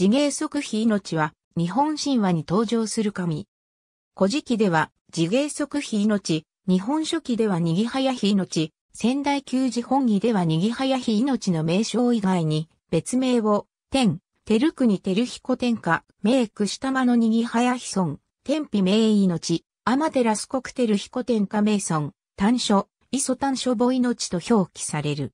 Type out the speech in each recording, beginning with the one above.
自芸即非命は日本神話に登場する神。古事記では自芸即非命、日本書紀ではにぎはや非命、仙台旧字本義ではにぎはや非命の名称以外に別名を天、照国照彦天下、名句下間のにぎはやひ尊、天日名命、アマテラス国照彦天下名尊、短書、イソ短書母命と表記される。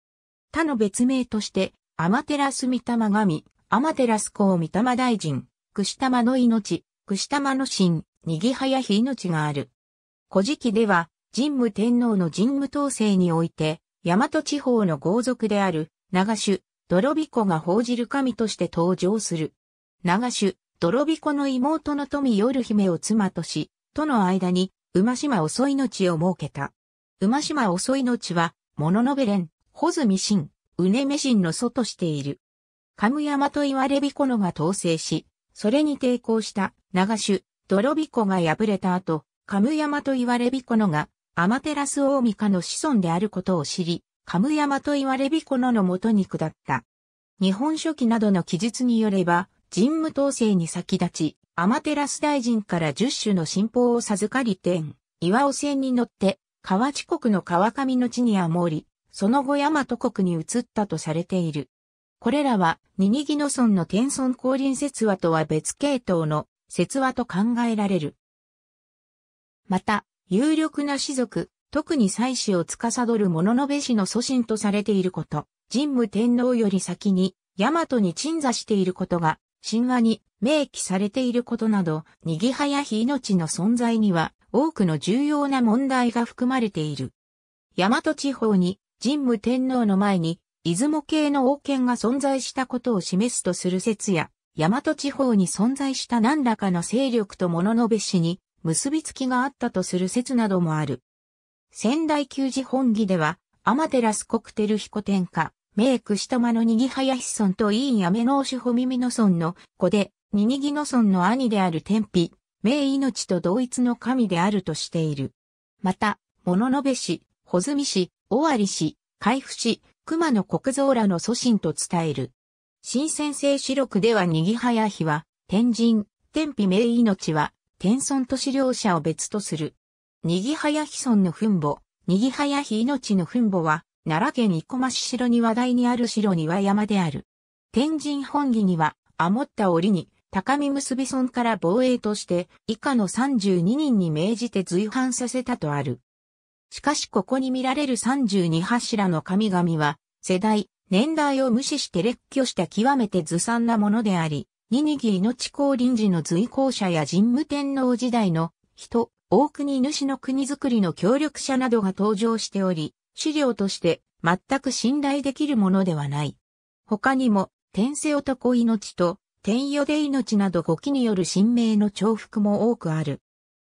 他の別名として、アマテラス御霊神、アマテラス公御霊大臣、クシタマの命、クシタマの神、にぎはやひ命がある。古事記では、神武天皇の神武統制において、大和地方の豪族である、長州、泥彦が報じる神として登場する。長州、泥彦の妹の富夜姫を妻とし、との間に、馬島遅い命を設けた。馬島遅い命は、物のべれん、穂積神、うねめ神の祖としている。神山と言われびこのが統制し、それに抵抗した長州、泥彦が敗れた後、神山と言われびこのが、アマテラス大神の子孫であることを知り、神山と言われびこののもとに下った。日本書紀などの記述によれば、神武統制に先立ち、アマテラス大臣から十種の信奉を授かり天、岩尾線に乗って、河内国の川上の地にあもり、その後大和国に移ったとされている。これらは、ニニギノ村の天孫降臨説話とは別系統の説話と考えられる。また、有力な士族、特に祭祀を司る物部氏の祖神とされていること、神武天皇より先に、大和に鎮座していることが、神話に明記されていることなど、にぎはやひ命の存在には、多くの重要な問題が含まれている。大和地方に、神武天皇の前に、出雲系の王権が存在したことを示すとする説や、大和地方に存在した何らかの勢力と物部氏に結びつきがあったとする説などもある。仙台旧寺本義では、アマテラス国テル彦天下、名句下間のにぎはやひ村とイーンやめのうしほ耳の村の子で、ににぎの村の兄である天日、名命と同一の神であるとしている。また、物部氏、穂積氏、尾張氏、海部氏、熊野国蔵らの祖神と伝える。新鮮性視録ではにぎはやひは、天神、天日名命は、天孫と資料者を別とする。にぎはやひ村の墳墓、にぎはやひ命の墳墓は、奈良県生駒市城に話題にある城庭山である。天神本義には、余った折に、高見結び村から防衛として、以下の32人に命じて随伴させたとある。しかしここに見られる32柱の神々は、世代、年代を無視して列挙した極めてずさんなものであり、ニニギ命降臨時の随行者や神武天皇時代の人、大国主の国づくりの協力者などが登場しており、資料として全く信頼できるものではない。他にも、天世男命と天与で命など語気による神明の重複も多くある。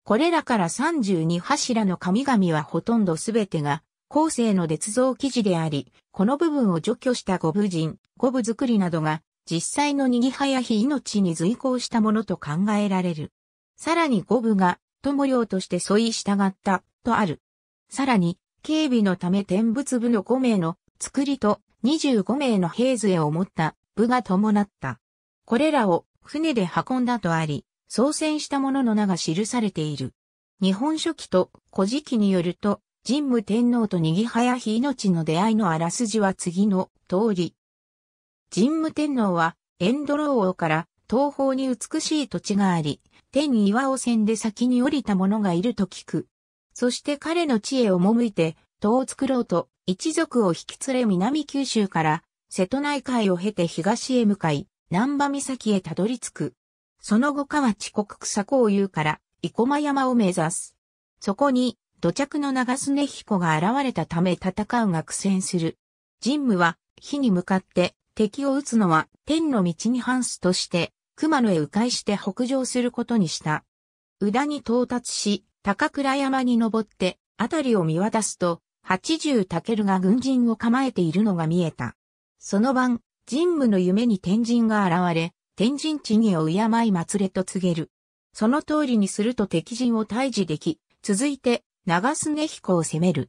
これらから32柱の神々はほとんどすべてが後世の捏造記事であり、この部分を除去した五部人、五部作りなどが、実際のにぎはやひ命に随行したものと考えられる。さらに五部が、友領として沿い従った、とある。さらに、警備のため天仏部の5名の作りと25名の兵勢を持った部が伴った。これらを船で運んだとあり、操船した者の名が記されている。日本書紀と古事記によると、神武天皇とにぎはやひ命の出会いのあらすじは次の通り。神武天皇は、エンドロー王から東方に美しい土地があり、天岩尾線で先に降りた者がいると聞く。そして彼の地へ赴いて、塔を作ろうと、一族を引き連れ南九州から瀬戸内海を経て東へ向かい、南波岬へたどり着く。その後河内国草公有から生駒山を目指す。そこに土着の長須根彦が現れたため戦うが苦戦する。神武は火に向かって敵を撃つのは天の道に反すとして熊野へ迂回して北上することにした。宇田に到達し、高倉山に登って辺りを見渡すと、八十武が軍人を構えているのが見えた。その晩、神武の夢に天神が現れ、天神地義を敬い祭れと告げる。その通りにすると敵陣を退治でき、続いて長須根彦を攻める。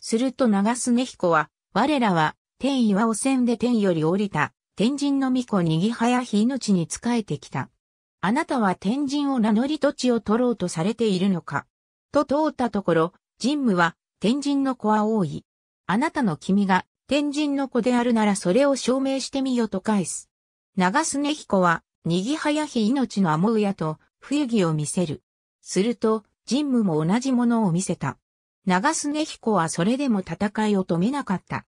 すると長須根彦は、我らは天岩尾線で天より降りた天神の巫女にぎはやひ命に仕えてきた。あなたは天神を名乗り土地を取ろうとされているのかと問ったところ、神武は天神の子は多い。あなたの君が天神の子であるならそれを証明してみよと返す。長須根彦は、にぎはやひ命の雨親と冬木を見せる。すると、神武も同じものを見せた。長須根彦はそれでも戦いを止めなかった。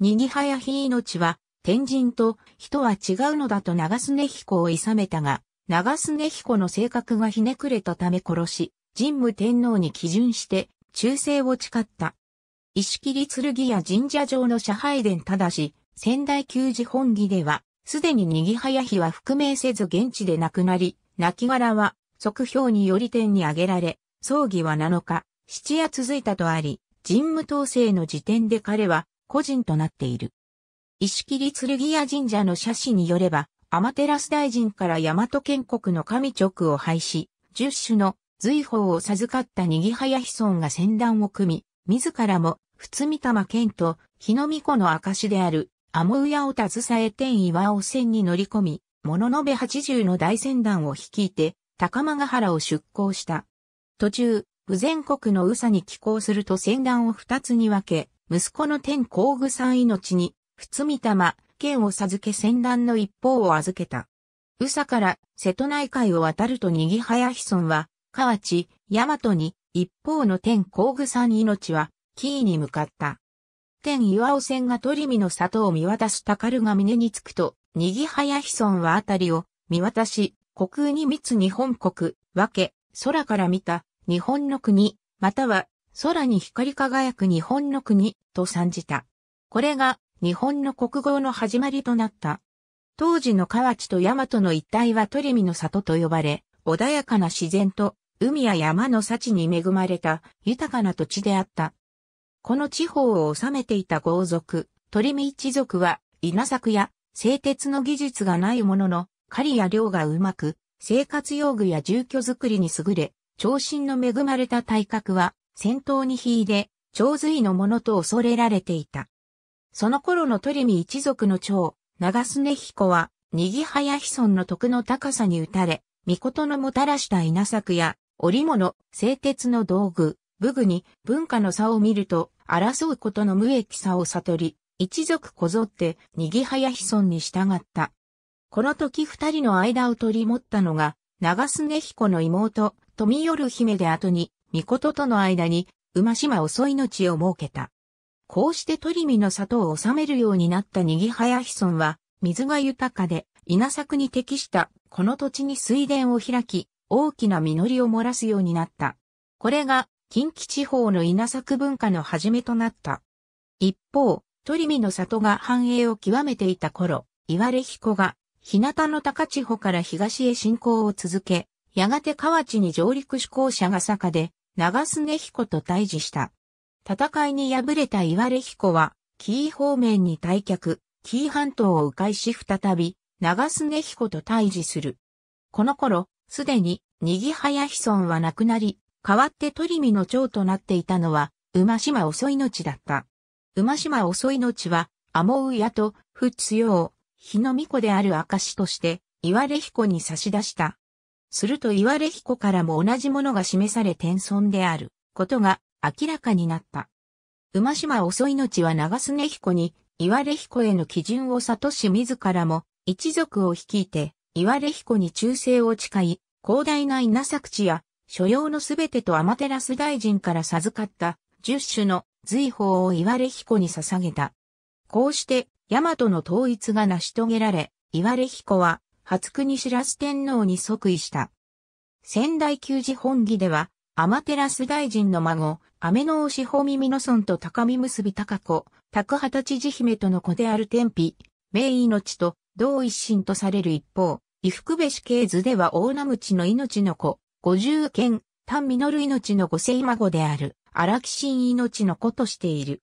にぎはやひ命は、天神と人は違うのだと長須根彦を諌めたが、長須根彦の性格がひねくれたため殺し、神武天皇に基準して忠誠を誓った。石切剣や神社上の社拝殿ただし、仙台旧寺本義では、すでににぎはや日は覆名せず現地で亡くなり、亡骸は即票により天に挙げられ、葬儀は7日、七夜続いたとあり、神武統制の時点で彼は個人となっている。石切剣屋神社の写真によれば、アマテラス大臣から大和建国の神直を廃し、十種の随法を授かったにぎはや子孫が戦団を組み、自らも、仏見玉剣と、日の巫女の証である、アモウヤを携え天岩尾線に乗り込み、物のべ八十の大船団を率いて、高間ヶ原を出港した。途中、武全国の宇佐に寄港すると船団を二つに分け、息子の天皇具さん命に、仏見玉、剣を授け船団の一方を預けた。宇佐から瀬戸内海を渡るとにぎはや子孫は、河内、大和に、一方の天工具さん命は、キーに向かった。天岩尾線が鳥見の里を見渡す高るが峰に着くと、にぎはや子孫はあたりを見渡し、虚空に密日本国、分け、空から見た日本の国、または空に光り輝く日本の国と賛じた。これが日本の国号の始まりとなった。当時の河内と大和の一帯は鳥見の里と呼ばれ、穏やかな自然と海や山の幸に恵まれた豊かな土地であった。この地方を治めていた豪族、鳥見一族は稲作や製鉄の技術がないものの、狩りや漁がうまく、生活用具や住居作りに優れ、長身の恵まれた体格は、戦闘に秀で、長髄のものと恐れられていた。その頃の鳥見一族の長、長須根彦は、にぎはや子孫の徳の高さに打たれ、御事のもたらした稲作や織物、製鉄の道具、武具に文化の差を見ると、争うことの無益さを悟り、一族こぞって、にぎはや子孫に従った。この時二人の間を取り持ったのが、長須根彦の妹、富夜姫で後に、御事との間に、馬島遅い命を設けた。こうして鳥見の里を治めるようになったにぎはや子孫は、水が豊かで、稲作に適した、この土地に水田を開き、大きな実りを漏らすようになった。これが近畿地方の稲作文化の始めとなった。一方、鳥見の里が繁栄を極めていた頃、岩れ彦が、日向の高千穂から東へ進行を続け、やがて河内に上陸志向者が坂で、長須根彦と対峙した。戦いに敗れた岩れ彦は、紀伊方面に退却、紀伊半島を迂回し再び、長須根彦と対峙する。この頃、すでに、にぎはや子孫は亡くなり、代わって鳥見の長となっていたのは、馬島遅命だった。馬島遅命は、アモウヤと、不強、日の巫女である証として、岩れ彦に差し出した。すると岩れ彦からも同じものが示され転損であることが明らかになった。馬島遅命は長須根彦に岩れ彦への基準を悟し自らも一族を率いて岩れ彦に忠誠を誓い、広大な稲作地や所要のすべてと天照大臣から授かった十種の随法を岩れ彦に捧げた。こうして、大和の統一が成し遂げられ、岩れ彦は、初国知らす天皇に即位した。仙台旧寺本義では、天照大臣の孫、雨の押保耳の孫と高見結び高子、高畑知事姫との子である天妃、名命と同一心とされる一方、伊福部死刑図では大名口の命の子、五十剣、単実る命の五世孫である、荒木神命の子としている。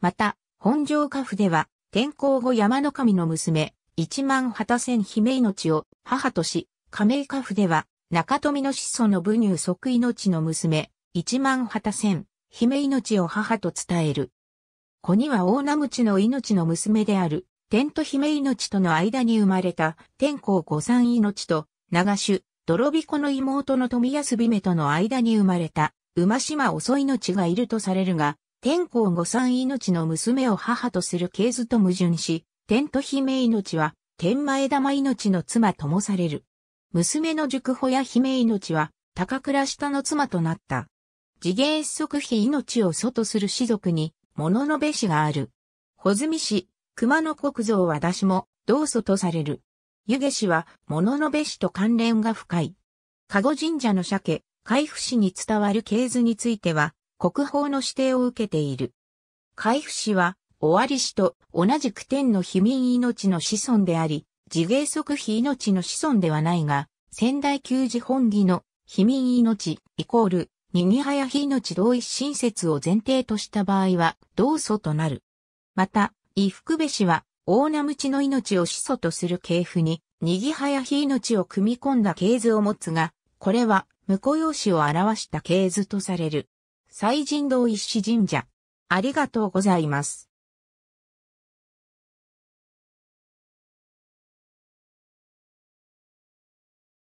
また、本城家父では、天候後山の神の娘、一万旗千姫命を母とし、亀井家父では、中富の子孫の武乳即命の娘、一万旗千姫命を母と伝える。子には大名口の命の娘である、天と姫命との間に生まれた天皇御三命と長州、泥彦の妹の富安美目との間に生まれた馬島遅い命がいるとされるが、天皇御三命の娘を母とする系図と矛盾し、天と姫命は天前玉命の妻ともされる。娘の熟保や姫命は高倉下の妻となった。次元即非命を祖とする士族に、物のべ氏がある。穂積氏、熊野国蔵は出しも、同祖とされる。湯気氏は、物のべ氏と関連が深い。加護神社の鮭、海部氏に伝わる系図については、国宝の指定を受けている。海部氏は、尾張氏と同じく天の秘民命の子孫であり、自芸即非命の子孫ではないが、仙台旧寺本義の秘民命イコールにぎはや非命同一親切を前提とした場合は、同祖となる。また、伊福部氏は、大名無知の命を始祖とする系譜に、にぎはや非命を組み込んだ系図を持つが、これは、婿養子を表した系図とされる。祭神堂一子神社。ありがとうございます。